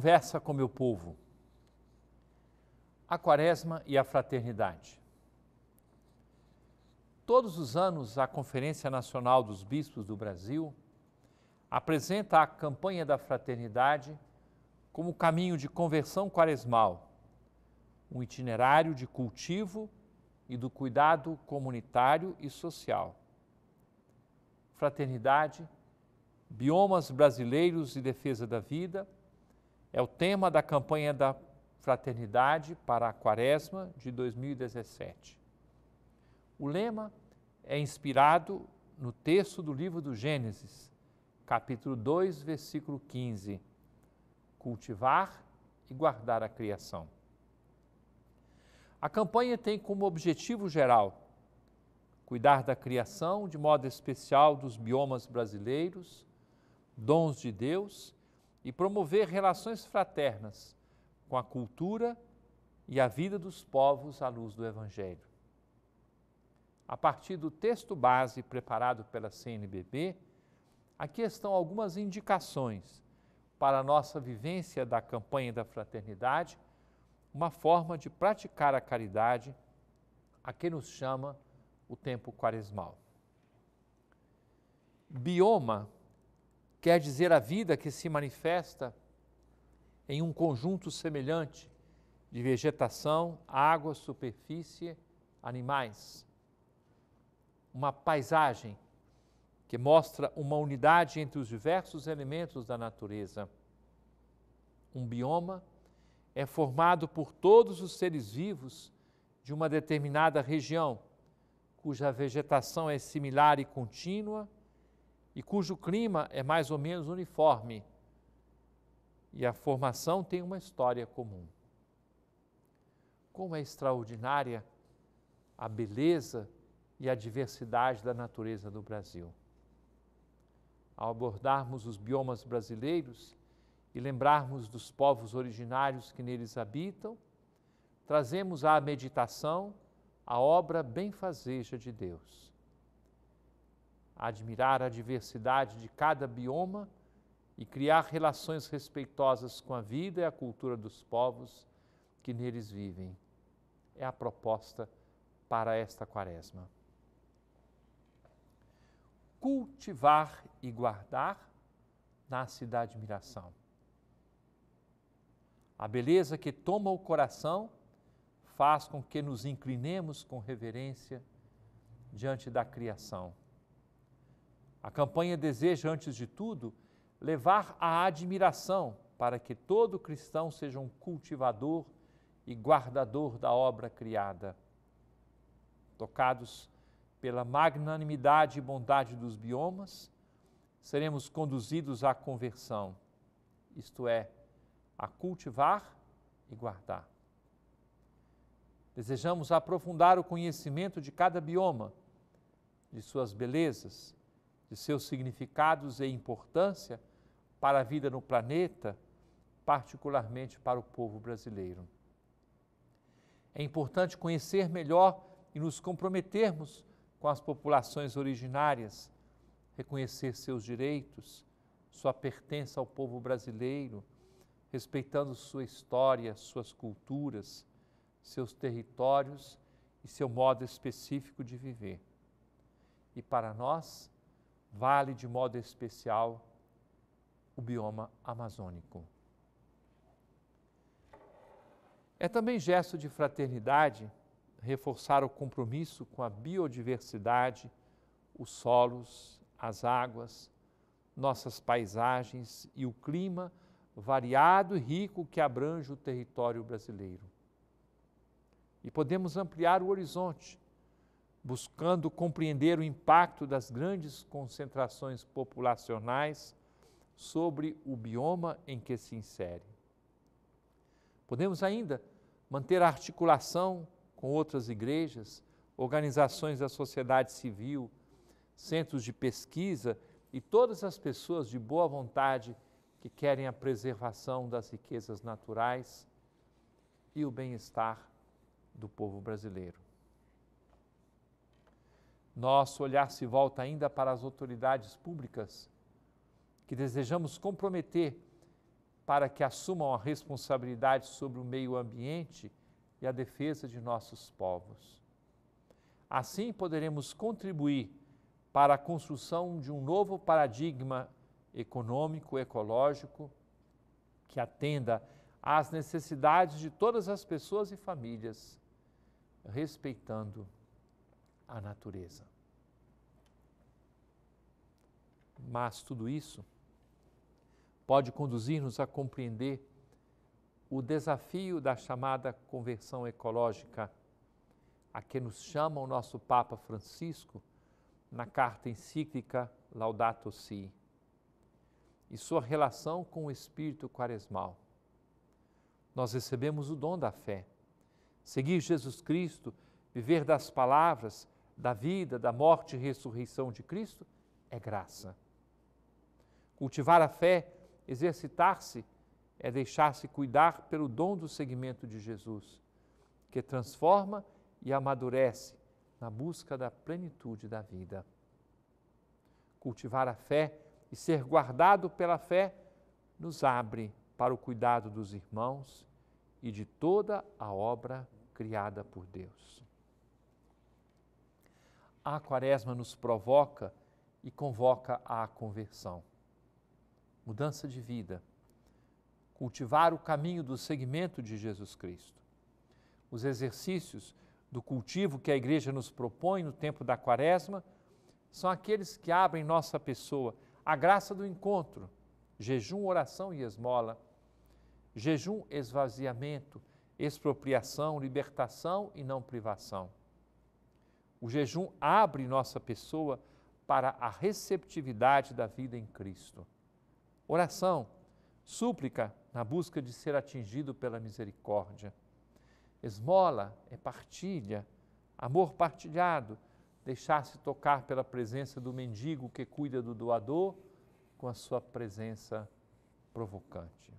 conversa com meu povo. A Quaresma e a Fraternidade. Todos os anos, a Conferência Nacional dos Bispos do Brasil apresenta a campanha da fraternidade como caminho de conversão quaresmal, um itinerário de cultivo e do cuidado comunitário e social. Fraternidade, biomas brasileiros e defesa da vida é o tema da campanha da fraternidade para a Quaresma de 2017. O lema é inspirado no texto do livro do Gênesis, capítulo 2, versículo 15. Cultivar e guardar a criação. A campanha tem como objetivo geral cuidar da criação, de modo especial dos biomas brasileiros, dons de Deus e promover relações fraternas com a cultura e a vida dos povos à luz do Evangelho. A partir do texto base preparado pela CNBB, aqui estão algumas indicações para a nossa vivência da campanha da fraternidade uma forma de praticar a caridade a que nos chama o tempo quaresmal. Bioma quer dizer a vida que se manifesta em um conjunto semelhante de vegetação, água, superfície, animais. Uma paisagem que mostra uma unidade entre os diversos elementos da natureza. Um bioma é formado por todos os seres vivos de uma determinada região, cuja vegetação é similar e contínua e cujo clima é mais ou menos uniforme. E a formação tem uma história comum. Como é extraordinária a beleza e a diversidade da natureza do Brasil. Ao abordarmos os biomas brasileiros, e lembrarmos dos povos originários que neles habitam, trazemos à meditação a obra benfazeja de Deus. Admirar a diversidade de cada bioma e criar relações respeitosas com a vida e a cultura dos povos que neles vivem. É a proposta para esta quaresma. Cultivar e guardar nasce da admiração. A beleza que toma o coração faz com que nos inclinemos com reverência diante da criação. A campanha deseja, antes de tudo, levar a admiração para que todo cristão seja um cultivador e guardador da obra criada. Tocados pela magnanimidade e bondade dos biomas, seremos conduzidos à conversão, isto é, a cultivar e guardar. Desejamos aprofundar o conhecimento de cada bioma, de suas belezas, de seus significados e importância para a vida no planeta, particularmente para o povo brasileiro. É importante conhecer melhor e nos comprometermos com as populações originárias, reconhecer seus direitos, sua pertença ao povo brasileiro, respeitando sua história, suas culturas, seus territórios e seu modo específico de viver. E para nós, vale de modo especial o bioma amazônico. É também gesto de fraternidade reforçar o compromisso com a biodiversidade, os solos, as águas, nossas paisagens e o clima variado e rico que abrange o território brasileiro. E podemos ampliar o horizonte, buscando compreender o impacto das grandes concentrações populacionais sobre o bioma em que se insere. Podemos ainda manter a articulação com outras igrejas, organizações da sociedade civil, centros de pesquisa e todas as pessoas de boa vontade que querem a preservação das riquezas naturais e o bem-estar do povo brasileiro. Nosso olhar se volta ainda para as autoridades públicas que desejamos comprometer para que assumam a responsabilidade sobre o meio ambiente e a defesa de nossos povos. Assim poderemos contribuir para a construção de um novo paradigma econômico, ecológico, que atenda às necessidades de todas as pessoas e famílias, respeitando a natureza. Mas tudo isso pode conduzir-nos a compreender o desafio da chamada conversão ecológica, a que nos chama o nosso Papa Francisco na carta encíclica Laudato Si, e sua relação com o espírito quaresmal. Nós recebemos o dom da fé. Seguir Jesus Cristo, viver das palavras, da vida, da morte e ressurreição de Cristo é graça. Cultivar a fé Exercitar-se é deixar-se cuidar pelo dom do seguimento de Jesus, que transforma e amadurece na busca da plenitude da vida. Cultivar a fé e ser guardado pela fé nos abre para o cuidado dos irmãos e de toda a obra criada por Deus. A Quaresma nos provoca e convoca à conversão mudança de vida, cultivar o caminho do seguimento de Jesus Cristo. Os exercícios do cultivo que a igreja nos propõe no tempo da quaresma são aqueles que abrem nossa pessoa a graça do encontro, jejum, oração e esmola, jejum, esvaziamento, expropriação, libertação e não privação. O jejum abre nossa pessoa para a receptividade da vida em Cristo. Oração, súplica na busca de ser atingido pela misericórdia. Esmola é partilha, amor partilhado, deixar-se tocar pela presença do mendigo que cuida do doador com a sua presença provocante.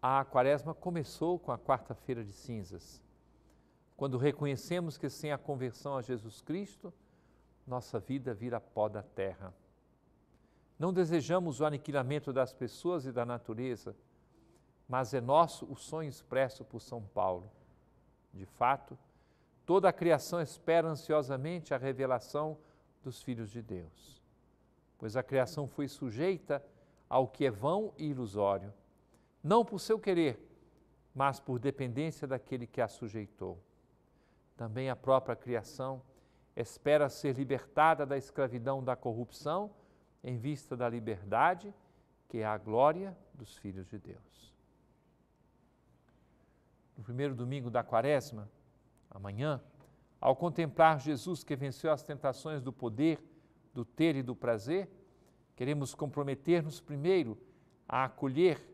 A quaresma começou com a quarta-feira de cinzas, quando reconhecemos que sem a conversão a Jesus Cristo, nossa vida vira pó da terra. Não desejamos o aniquilamento das pessoas e da natureza, mas é nosso o sonho expresso por São Paulo. De fato, toda a criação espera ansiosamente a revelação dos filhos de Deus, pois a criação foi sujeita ao que é vão e ilusório, não por seu querer, mas por dependência daquele que a sujeitou. Também a própria criação espera ser libertada da escravidão da corrupção em vista da liberdade, que é a glória dos filhos de Deus. No primeiro domingo da quaresma, amanhã, ao contemplar Jesus que venceu as tentações do poder, do ter e do prazer, queremos comprometer-nos primeiro a acolher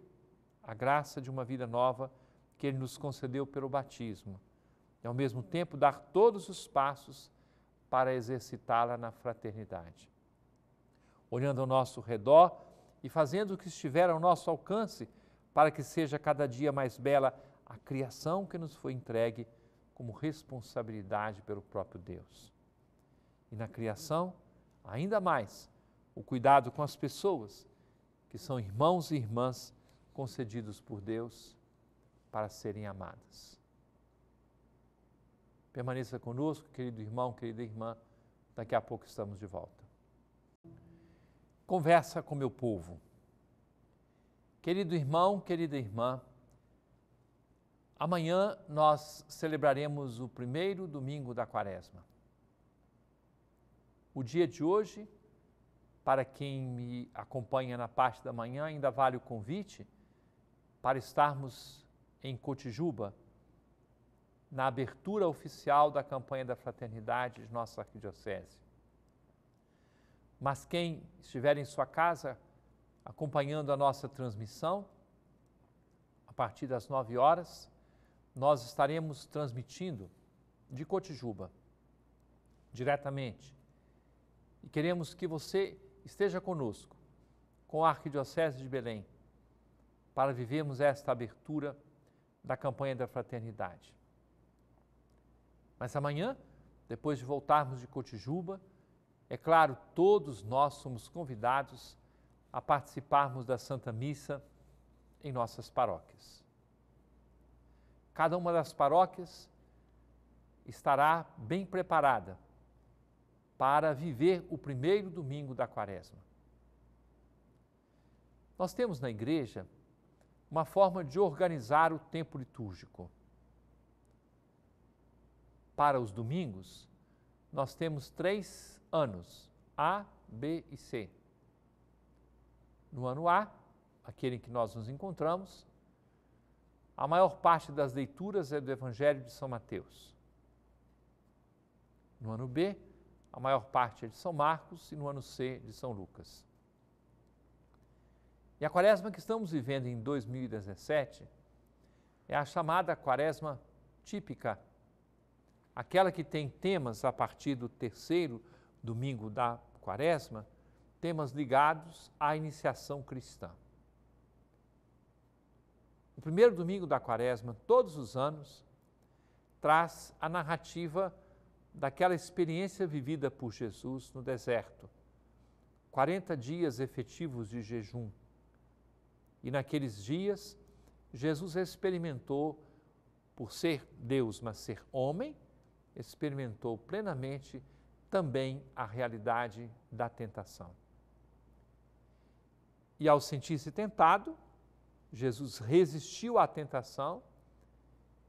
a graça de uma vida nova que Ele nos concedeu pelo batismo e, ao mesmo tempo, dar todos os passos para exercitá-la na fraternidade olhando ao nosso redor e fazendo o que estiver ao nosso alcance para que seja cada dia mais bela a criação que nos foi entregue como responsabilidade pelo próprio Deus. E na criação, ainda mais, o cuidado com as pessoas, que são irmãos e irmãs concedidos por Deus para serem amadas. Permaneça conosco, querido irmão, querida irmã. Daqui a pouco estamos de volta. Conversa com meu povo. Querido irmão, querida irmã, amanhã nós celebraremos o primeiro domingo da quaresma. O dia de hoje, para quem me acompanha na parte da manhã, ainda vale o convite para estarmos em Cotijuba, na abertura oficial da campanha da fraternidade de nossa arquidiocese. Mas quem estiver em sua casa acompanhando a nossa transmissão, a partir das nove horas, nós estaremos transmitindo de Cotijuba, diretamente. E queremos que você esteja conosco, com a Arquidiocese de Belém, para vivermos esta abertura da campanha da fraternidade. Mas amanhã, depois de voltarmos de Cotijuba, é claro, todos nós somos convidados a participarmos da Santa Missa em nossas paróquias. Cada uma das paróquias estará bem preparada para viver o primeiro domingo da quaresma. Nós temos na igreja uma forma de organizar o tempo litúrgico. Para os domingos, nós temos três anos, A, B e C. No ano A, aquele em que nós nos encontramos, a maior parte das leituras é do Evangelho de São Mateus. No ano B, a maior parte é de São Marcos e no ano C, de São Lucas. E a quaresma que estamos vivendo em 2017 é a chamada quaresma típica, aquela que tem temas a partir do terceiro domingo da quaresma, temas ligados à iniciação cristã. O primeiro domingo da quaresma, todos os anos, traz a narrativa daquela experiência vivida por Jesus no deserto. 40 dias efetivos de jejum. E naqueles dias, Jesus experimentou, por ser Deus, mas ser homem, experimentou plenamente também a realidade da tentação. E ao sentir-se tentado, Jesus resistiu à tentação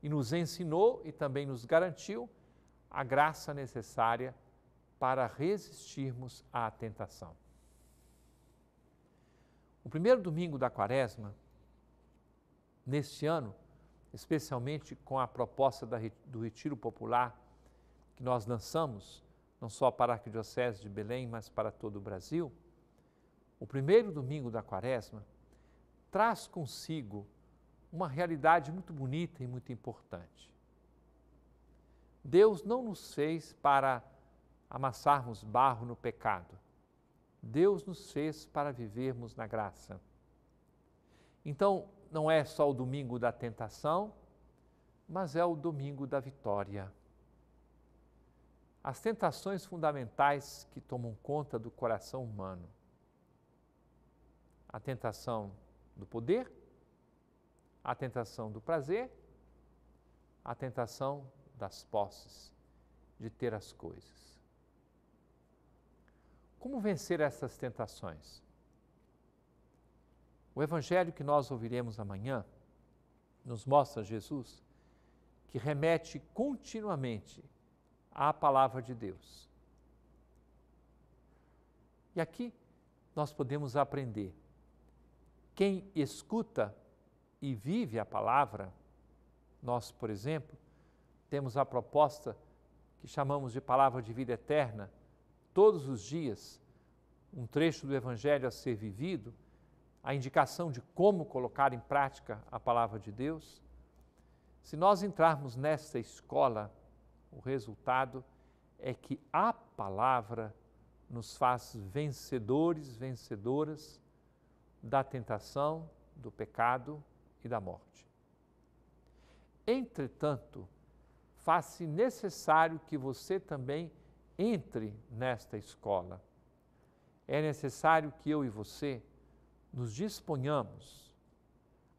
e nos ensinou e também nos garantiu a graça necessária para resistirmos à tentação. O primeiro domingo da quaresma, neste ano, especialmente com a proposta do Retiro Popular que nós lançamos, não só para a Arquidiocese de Belém, mas para todo o Brasil, o primeiro domingo da quaresma traz consigo uma realidade muito bonita e muito importante. Deus não nos fez para amassarmos barro no pecado. Deus nos fez para vivermos na graça. Então, não é só o domingo da tentação, mas é o domingo da vitória. As tentações fundamentais que tomam conta do coração humano. A tentação do poder, a tentação do prazer, a tentação das posses, de ter as coisas. Como vencer essas tentações? O evangelho que nós ouviremos amanhã nos mostra Jesus que remete continuamente à palavra de Deus. E aqui nós podemos aprender. Quem escuta e vive a palavra, nós, por exemplo, temos a proposta que chamamos de palavra de vida eterna, todos os dias, um trecho do Evangelho a ser vivido, a indicação de como colocar em prática a palavra de Deus. Se nós entrarmos nesta escola, o resultado é que a palavra nos faz vencedores, vencedoras da tentação, do pecado e da morte. Entretanto, faz-se necessário que você também entre nesta escola. É necessário que eu e você nos disponhamos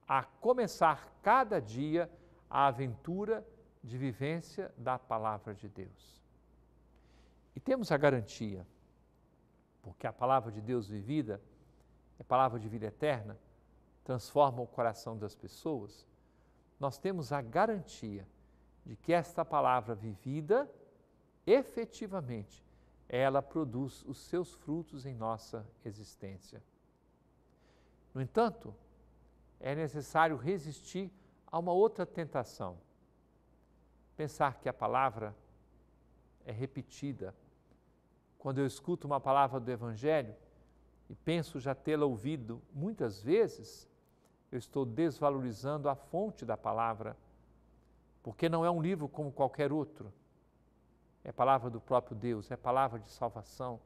a começar cada dia a aventura de vivência da palavra de Deus. E temos a garantia, porque a palavra de Deus vivida é palavra de vida eterna, transforma o coração das pessoas, nós temos a garantia de que esta palavra vivida, efetivamente, ela produz os seus frutos em nossa existência. No entanto, é necessário resistir a uma outra tentação. Pensar que a palavra é repetida. Quando eu escuto uma palavra do Evangelho e penso já tê-la ouvido muitas vezes, eu estou desvalorizando a fonte da palavra porque não é um livro como qualquer outro. É palavra do próprio Deus, é palavra de salvação,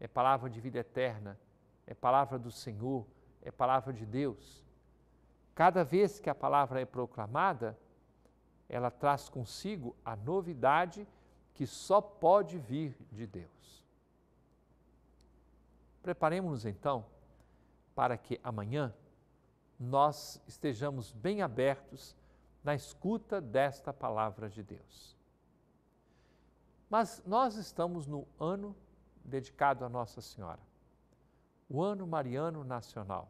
é palavra de vida eterna, é palavra do Senhor, é palavra de Deus. Cada vez que a palavra é proclamada, ela traz consigo a novidade que só pode vir de Deus. Preparemos-nos então para que amanhã nós estejamos bem abertos na escuta desta palavra de Deus. Mas nós estamos no ano dedicado a Nossa Senhora, o Ano Mariano Nacional.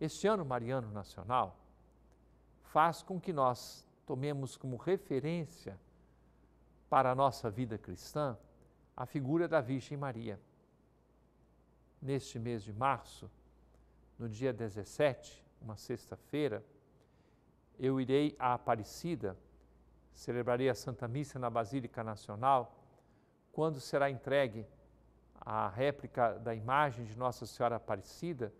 Este Ano Mariano Nacional faz com que nós tomemos como referência para a nossa vida cristã a figura da Virgem Maria. Neste mês de março, no dia 17, uma sexta-feira, eu irei à Aparecida, celebrarei a Santa Missa na Basílica Nacional, quando será entregue a réplica da imagem de Nossa Senhora Aparecida,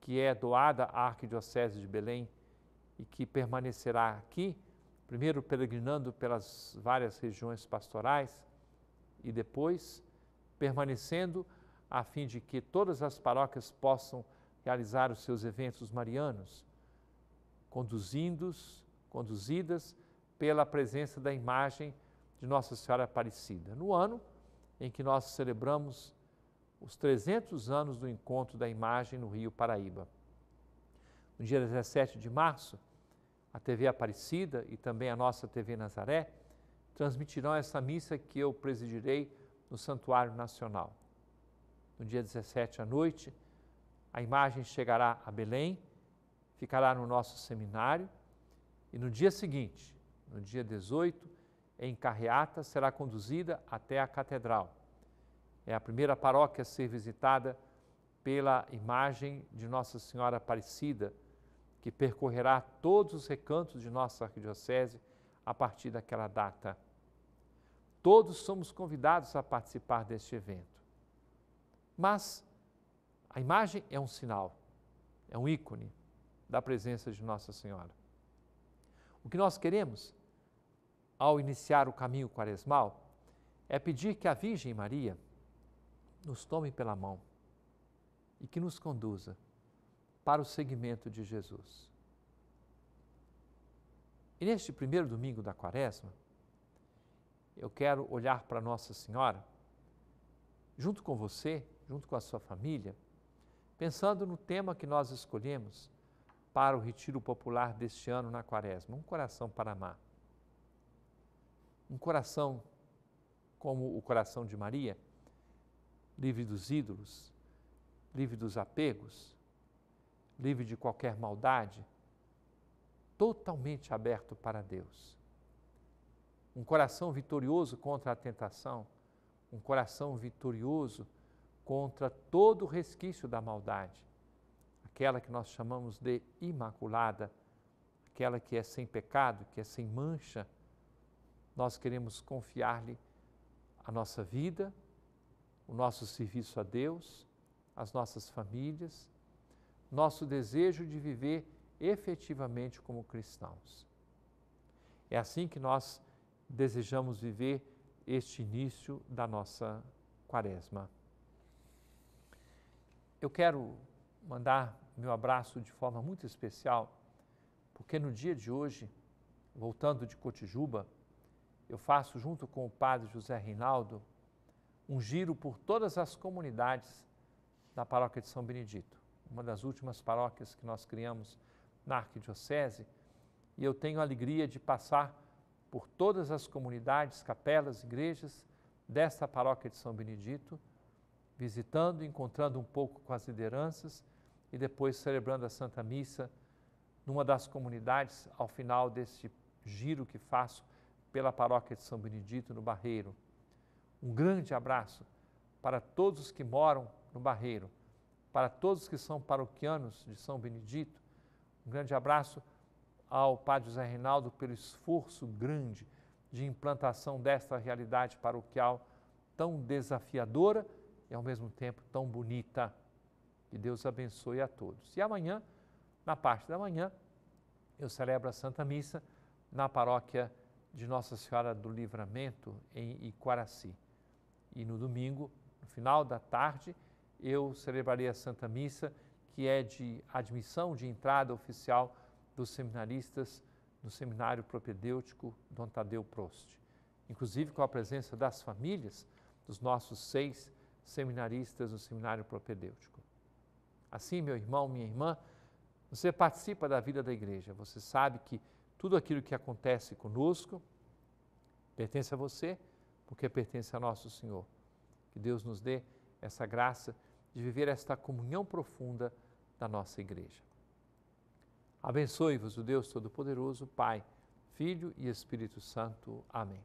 que é doada à Arquidiocese de Belém e que permanecerá aqui, primeiro peregrinando pelas várias regiões pastorais e depois permanecendo a fim de que todas as paróquias possam realizar os seus eventos marianos, conduzidos, conduzidas pela presença da imagem de Nossa Senhora Aparecida. No ano em que nós celebramos os 300 anos do encontro da imagem no Rio Paraíba. No dia 17 de março, a TV Aparecida e também a nossa TV Nazaré transmitirão essa missa que eu presidirei no Santuário Nacional. No dia 17 à noite, a imagem chegará a Belém, ficará no nosso seminário e no dia seguinte, no dia 18, em carreata, será conduzida até a catedral. É a primeira paróquia a ser visitada pela imagem de Nossa Senhora Aparecida, que percorrerá todos os recantos de nossa arquidiocese a partir daquela data. Todos somos convidados a participar deste evento. Mas a imagem é um sinal, é um ícone da presença de Nossa Senhora. O que nós queremos, ao iniciar o caminho quaresmal, é pedir que a Virgem Maria nos tome pela mão e que nos conduza para o seguimento de Jesus. E neste primeiro domingo da quaresma, eu quero olhar para Nossa Senhora, junto com você, junto com a sua família, pensando no tema que nós escolhemos para o retiro popular deste ano na Quaresma, um coração para amar. Um coração como o coração de Maria, livre dos ídolos, livre dos apegos, livre de qualquer maldade, totalmente aberto para Deus. Um coração vitorioso contra a tentação, um coração vitorioso contra todo o resquício da maldade, aquela que nós chamamos de imaculada, aquela que é sem pecado, que é sem mancha. Nós queremos confiar-lhe a nossa vida, o nosso serviço a Deus, as nossas famílias, nosso desejo de viver efetivamente como cristãos. É assim que nós desejamos viver este início da nossa quaresma. Eu quero mandar meu abraço de forma muito especial, porque no dia de hoje, voltando de Cotijuba, eu faço junto com o padre José Reinaldo um giro por todas as comunidades da paróquia de São Benedito, uma das últimas paróquias que nós criamos na Arquidiocese, e eu tenho a alegria de passar por todas as comunidades, capelas, igrejas desta paróquia de São Benedito visitando, encontrando um pouco com as lideranças e depois celebrando a Santa Missa numa das comunidades ao final desse giro que faço pela paróquia de São Benedito no Barreiro. Um grande abraço para todos os que moram no Barreiro, para todos que são paroquianos de São Benedito. Um grande abraço ao Padre José Reinaldo pelo esforço grande de implantação desta realidade paroquial tão desafiadora e ao mesmo tempo tão bonita. Que Deus abençoe a todos. E amanhã, na parte da manhã, eu celebro a Santa Missa na paróquia de Nossa Senhora do Livramento, em Iquaraci. E no domingo, no final da tarde, eu celebrarei a Santa Missa, que é de admissão de entrada oficial dos seminaristas no Seminário Propedêutico Dom Tadeu Prost. Inclusive com a presença das famílias dos nossos seis seminaristas no seminário propedêutico. Assim, meu irmão, minha irmã, você participa da vida da igreja, você sabe que tudo aquilo que acontece conosco pertence a você, porque pertence a nosso Senhor. Que Deus nos dê essa graça de viver esta comunhão profunda da nossa igreja. Abençoe-vos o Deus Todo-Poderoso, Pai, Filho e Espírito Santo. Amém.